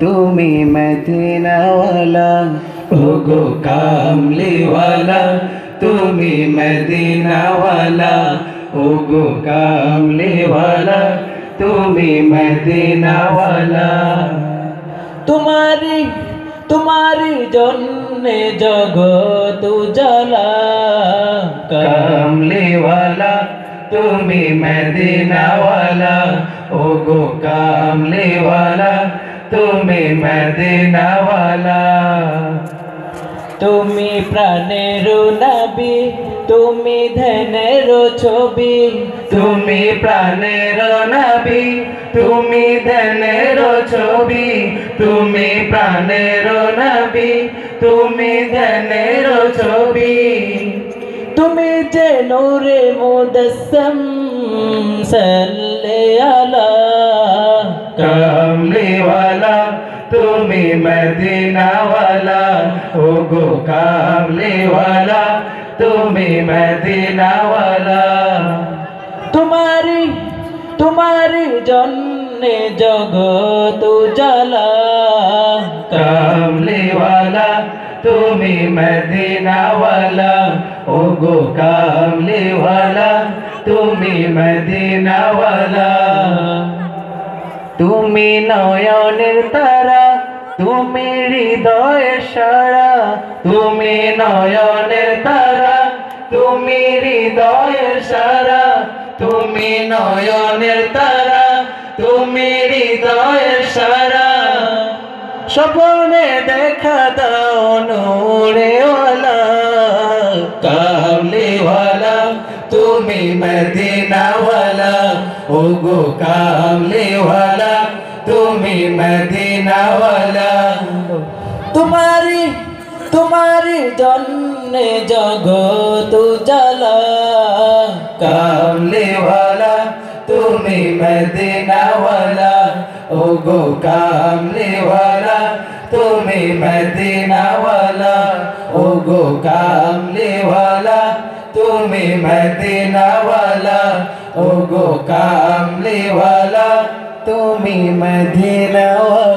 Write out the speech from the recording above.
তুমি মদিনাওয়ালা ওগো কামলিওয়ালা তুমি মদিনাওয়ালা ওগো কামলিওয়ালা তুমি মদিনাওয়ালা তোমারি তোমারি জন্যে জগত জ্বালা কামলিওয়ালা তুমি মদিনাওয়ালা ওগো কামলিওয়ালা তুমি মদিনাওয়ালা। তুমি প্রাণের নবী তুমি ধ্যানের ছবি। তুমি প্রাণের নবী তুমি ধনের ছবি। তুমি প্রাণের নবী তুমি ধনের ছবি। তুমি যে নূরে মুদসম সাল্লে আলা কামলিওয়ালা তুমি মদিনাওয়ালা ওগো কামলিওয়ালা তুমি মদিনাওয়ালা তোমারি তোমারি জন্যে জগত জ্বালা কামলিওয়ালা তুমি মদিনাওয়ালা, ওগো কামলিওয়ালা, তুমি মদিনাওয়ালা। তুমি নয়নের তারা, তুমি হৃদয়ের সারা, তুমি নয়নের তারা, তুমি হৃদয়ের সারা, তুমি নয়নের তারা, তুমি হৃদয়ের সারা। স্বপনে দেখা তুমি মদিনাওয়ালা ওগো কামলিওয়ালা তুমি মদিনাওয়ালা তোমারি তোমারি জন্যে জগত জ্বালা কামলিওয়ালা তুমি মদিনাওয়ালা ওগো কামলিওয়ালা তুমি মদিনাওয়ালা ওগো কামলিওয়ালা মদিনাওয়ালা ও গো কামলিওয়ালা তুমি মদিনাওয়ালা।